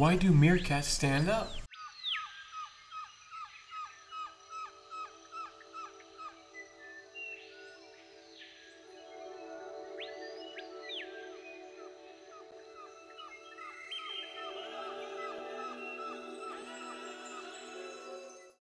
Why do meerkats stand up?